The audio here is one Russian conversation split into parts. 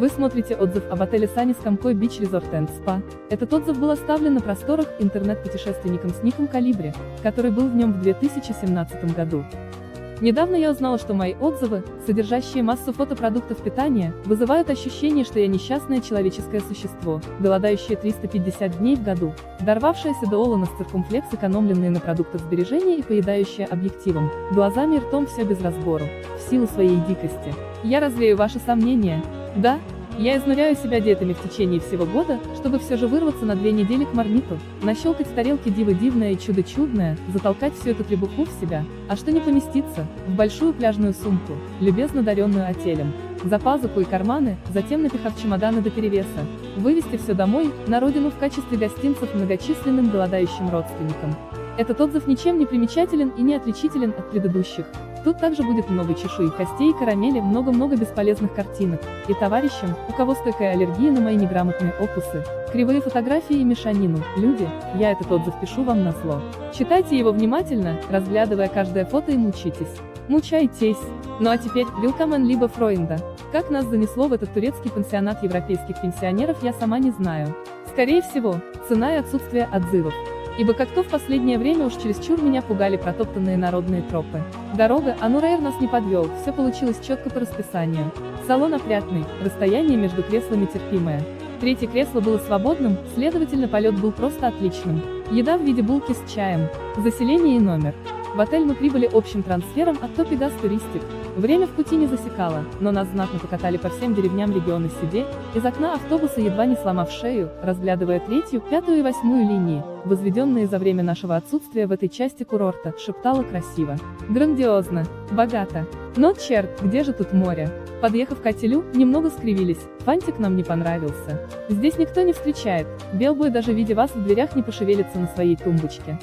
Вы смотрите отзыв об отеле Sunny Скамкой Beach Resort and Spa. Этот отзыв был оставлен на просторах интернет-путешественником с ником Калибри, который был в нем в 2017 году. Недавно я узнала, что мои отзывы, содержащие массу фотопродуктов питания, вызывают ощущение, что я несчастное человеческое существо, голодающее 350 дней в году, дорвавшееся до Олана с циркумфлекс, экономленные на продуктах сбережения и поедающее объективом, глазами и ртом все без разбору, в силу своей дикости. Я развею ваши сомнения. Да, я изнуряю себя диетами в течение всего года, чтобы все же вырваться на две недели к мармиту, нащелкать в тарелке диво дивное и чудо чудное, затолкать всю эту требуху в себя, а что не поместится, в большую пляжную сумку, любезно даренную отелем, за пазуху и карманы, затем напихав чемоданы до перевеса, вывести все домой, на родину в качестве гостинцев многочисленным голодающим родственникам. Этот отзыв ничем не примечателен и не отличителен от предыдущих. Тут также будет много чешуи, костей, карамели, много-много бесполезных картинок. И товарищам, у кого стойкая аллергия на мои неграмотные опусы, кривые фотографии и мешанину, люди, я этот отзыв пишу вам на зло. Читайте его внимательно, разглядывая каждое фото и мучитесь. Мучайтесь. Ну а теперь, Вилкамен либо Фройнда. Как нас занесло в этот турецкий пансионат европейских пенсионеров я сама не знаю. Скорее всего, цена и отсутствие отзывов. Ибо как-то в последнее время уж чересчур меня пугали протоптанные народные тропы. Дорога, Анурейр нас не подвел, все получилось четко по расписанию. Салон опрятный, расстояние между креслами терпимое. Третье кресло было свободным, следовательно полет был просто отличным. Еда в виде булки с чаем, заселение и номер. В отель мы прибыли общим трансфером от Топигаз Туристик. Время в пути не засекало, но нас знатно покатали по всем деревням региона Сиде, из окна автобуса едва не сломав шею, разглядывая третью, пятую и восьмую линии, возведенные за время нашего отсутствия в этой части курорта, шептала красиво. Грандиозно, богато. Но черт, где же тут море? Подъехав к отелю, немного скривились, фантик нам не понравился. Здесь никто не встречает, белбой даже видя вас в дверях не пошевелится на своей тумбочке.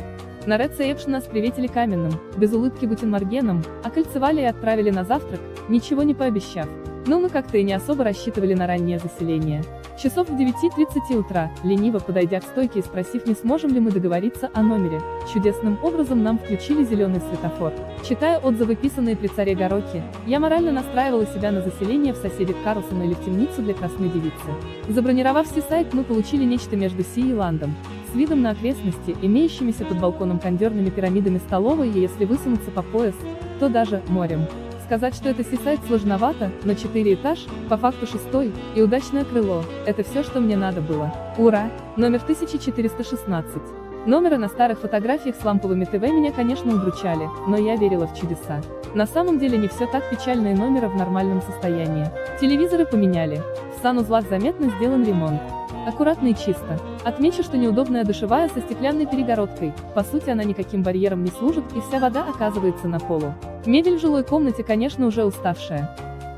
На рецепшн нас приветили каменным, без улыбки бутенмаргеном, окольцевали и отправили на завтрак, ничего не пообещав. Но мы как-то и не особо рассчитывали на раннее заселение. Часов в 9.30 утра, лениво подойдя к стойке и спросив, не сможем ли мы договориться о номере, чудесным образом нам включили зеленый светофор. Читая отзывы, писанные при царе Гороке, я морально настраивала себя на заселение в соседях Карлсона или в темницу для красной девицы. Забронировав сайт, мы получили нечто между Си и Ландом с видом на окрестности, имеющимися под балконом кондерными пирамидами столовой и если высунуться по пояс, то даже морем. Сказать, что это сисайт сложновато, но 4 этаж, по факту шестой, и удачное крыло, это все, что мне надо было. Ура! Номер 1416. Номеры на старых фотографиях с ламповыми ТВ меня, конечно, удручали, но я верила в чудеса. На самом деле не все так печально и номера в нормальном состоянии. Телевизоры поменяли. В санузлах заметно сделан ремонт. Аккуратно и чисто. Отмечу, что неудобная душевая со стеклянной перегородкой, по сути она никаким барьером не служит и вся вода оказывается на полу. Мебель в жилой комнате, конечно, уже уставшая.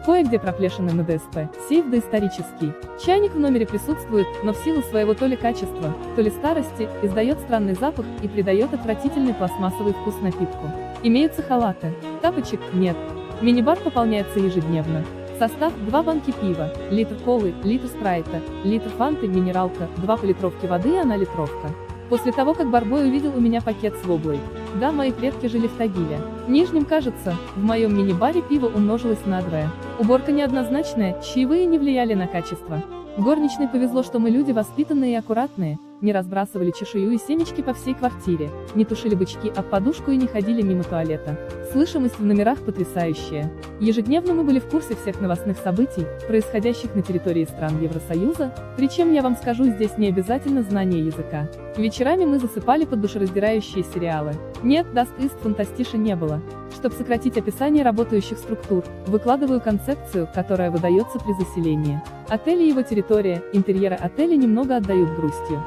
Кое-где проплешины на ДСП, сейф доисторический. Чайник в номере присутствует, но в силу своего то ли качества, то ли старости, издает странный запах и придает отвратительный пластмассовый вкус напитку. Имеются халаты. Тапочек нет. Мини-бар пополняется ежедневно. Состав – 2 банки пива, литр колы, литр спрайта, литр фанты, минералка, 2 политровки воды и 1 литровка. После того, как Барбой увидел у меня пакет с воблой. Да, мои предки жили в Тагиле. Нижнем, кажется, в моем мини-баре пиво умножилось надвое. Уборка неоднозначная, чаевые не влияли на качество. Горничной повезло, что мы люди воспитанные и аккуратные, не разбрасывали чешую и семечки по всей квартире, не тушили бычки об подушку и не ходили мимо туалета. Слышимость в номерах потрясающая. Ежедневно мы были в курсе всех новостных событий, происходящих на территории стран Евросоюза, причем я вам скажу, здесь не обязательно знание языка. Вечерами мы засыпали под душераздирающие сериалы. Нет, Dust East фантастиша не было. Чтобы сократить описание работающих структур, выкладываю концепцию, которая выдается при заселении. Отель и его территория, интерьеры отеля немного отдают грустью.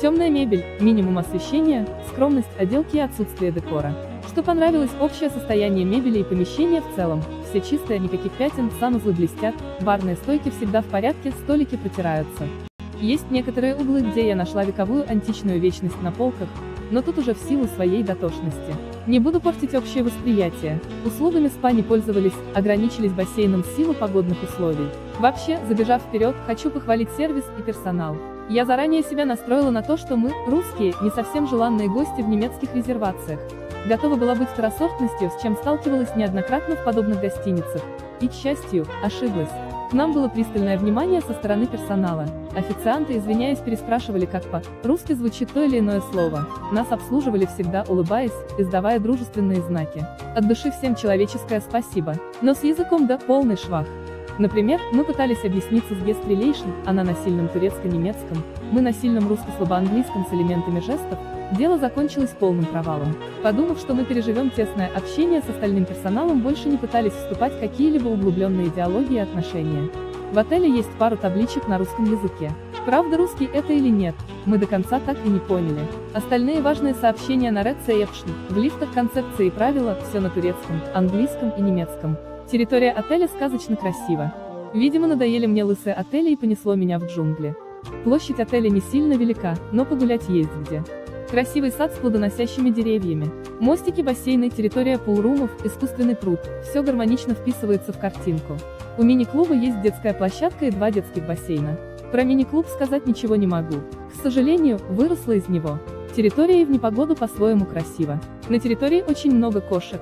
Темная мебель, минимум освещения, скромность отделки и отсутствие декора. Что понравилось, общее состояние мебели и помещения в целом. Все чистые, никаких пятен, санузлы блестят, барные стойки всегда в порядке, столики протираются. Есть некоторые углы, где я нашла вековую античную вечность на полках, но тут уже в силу своей дотошности. Не буду портить общее восприятие. Услугами спа не пользовались, ограничились бассейном в силу погодных условий. Вообще, забежав вперед, хочу похвалить сервис и персонал. Я заранее себя настроила на то, что мы, русские, не совсем желанные гости в немецких резервациях. Готова была быть второсортностью, с чем сталкивалась неоднократно в подобных гостиницах. И, к счастью, ошиблась. К нам было пристальное внимание со стороны персонала. Официанты, извиняясь, переспрашивали как по-русски звучит то или иное слово. Нас обслуживали всегда улыбаясь, издавая дружественные знаки. От души всем человеческое спасибо. Но с языком да полный швах. Например, мы пытались объясниться с Guest Relation, она на сильном турецко-немецком, мы на сильном русско-слабо-английском с элементами жестов, дело закончилось полным провалом. Подумав, что мы переживем тесное общение с остальным персоналом, больше не пытались вступать в какие-либо углубленные диалоги и отношения. В отеле есть пару табличек на русском языке. Правда русский это или нет, мы до конца так и не поняли. Остальные важные сообщения на Red Reception, в лифтах концепции и правила, все на турецком, английском и немецком. Территория отеля сказочно красива. Видимо надоели мне лысые отели и понесло меня в джунгли. Площадь отеля не сильно велика, но погулять есть где. Красивый сад с плодоносящими деревьями. Мостики, бассейны, территория пулрумов, искусственный пруд. Все гармонично вписывается в картинку. У мини-клуба есть детская площадка и два детских бассейна. Про мини-клуб сказать ничего не могу. К сожалению, выросла из него. Территория и в непогоду по-своему красива. На территории очень много кошек.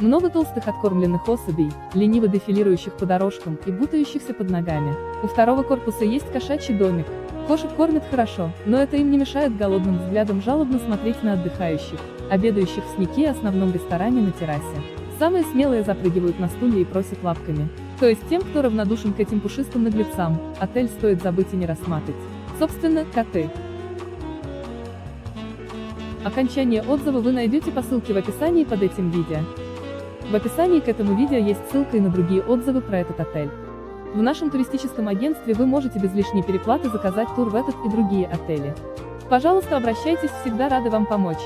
Много толстых откормленных особей, лениво дефилирующих по дорожкам и бутающихся под ногами. У второго корпуса есть кошачий домик. Кошек кормят хорошо, но это им не мешает голодным взглядом жалобно смотреть на отдыхающих, обедающих в снике основном ресторане на террасе. Самые смелые запрыгивают на стулья и просят лапками. То есть тем, кто равнодушен к этим пушистым наглецам, отель стоит забыть и не рассматривать. Собственно, коты. Окончание отзыва вы найдете по ссылке в описании под этим видео. В описании к этому видео есть ссылка и на другие отзывы про этот отель. В нашем туристическом агентстве вы можете без лишней переплаты заказать тур в этот и другие отели. Пожалуйста, обращайтесь, всегда рады вам помочь.